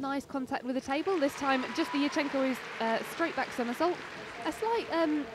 Nice contact with the table. This time, just the Yachenko is uh, straight back somersault. A slight um,